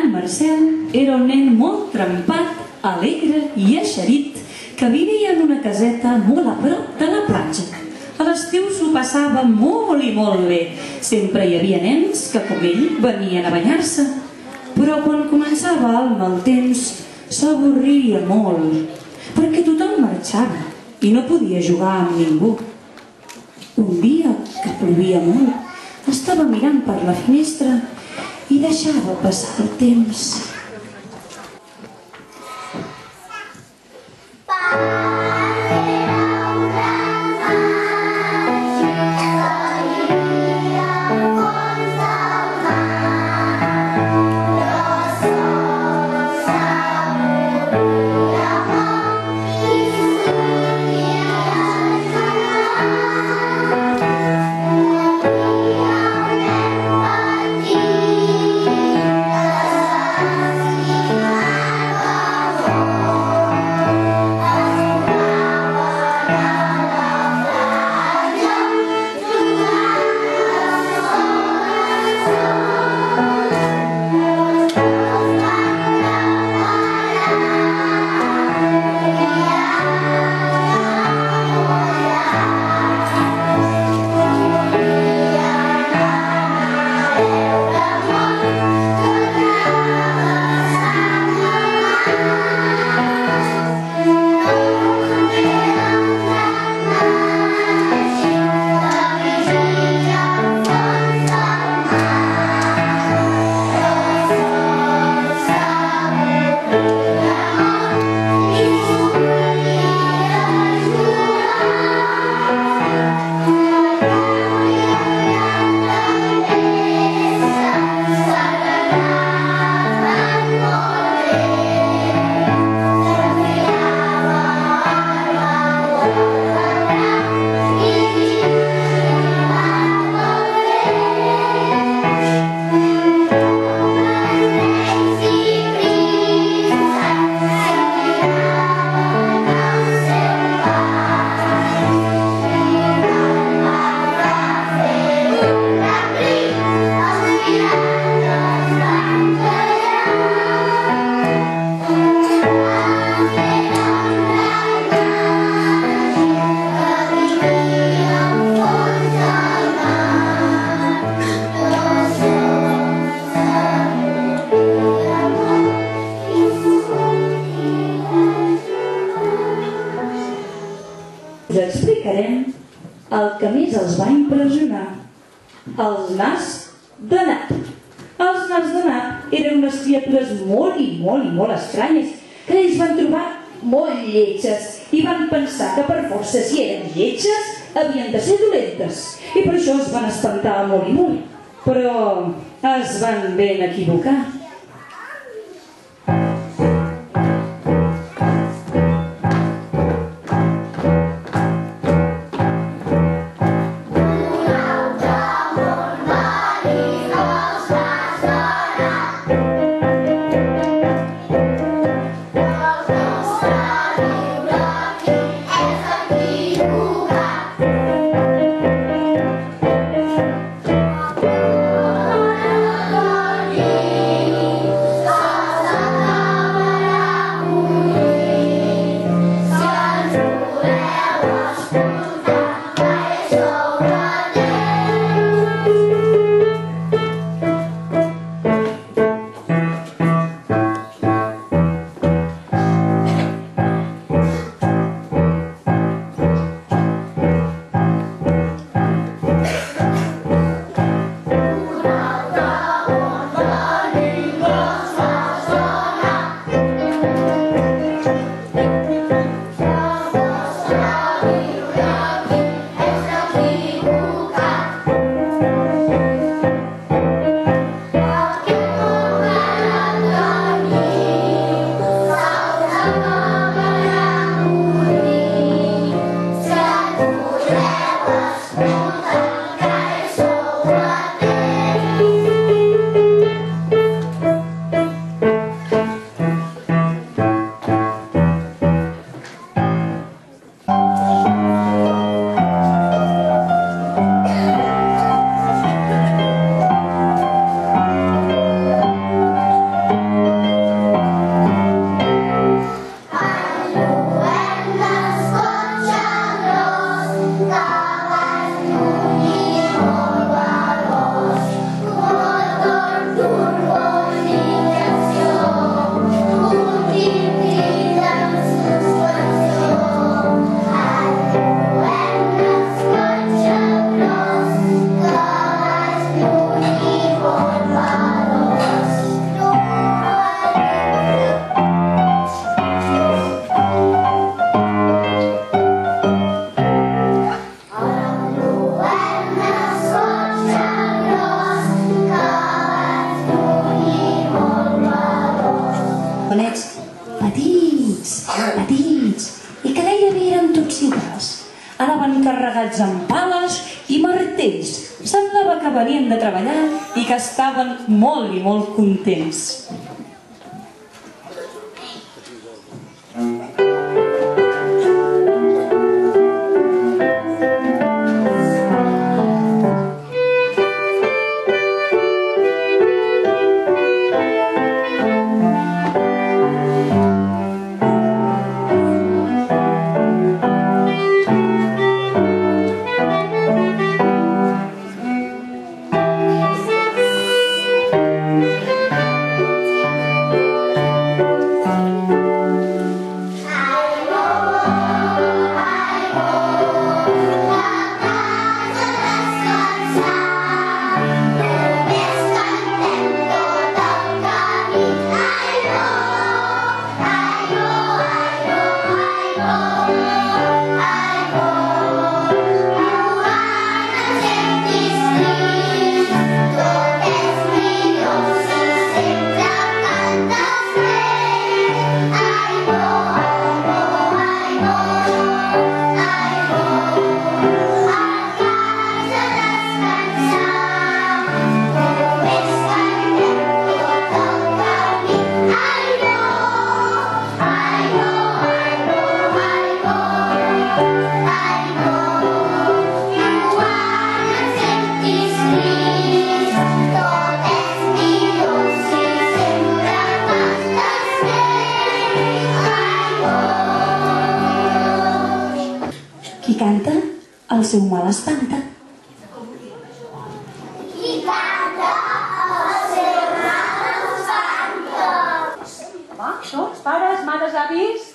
En Marcel era un nen molt trempat, alegre i eixerit que vivia en una caseta molt a prop de la platja. A l'estiu s'ho passava molt i molt bé. Sempre hi havia nens que, com ell, venien a banyar-se. Però quan començava el mal temps, s'avorria molt, perquè tothom marxava i no podia jugar amb ningú. Un dia que plovia molt, estava mirant per la finestra i deixava passar el temps. El que més els va impressionar. Els nas de nap. Els nas de nap eren unes criatures molt i molt i molt estranyes que ells van trobar molt lletges i van pensar que per força si eren lletges havien de ser dolentes i per això es van espantar molt i molt. Però es van ben equivocar. Música petits, i que gairebé eren tots iguals. Anaven carregats amb pales i martells. Semblava que venien de treballar i que estaven molt i molt contents. El seu mal espanta. Va, tots, pares, mares, avis,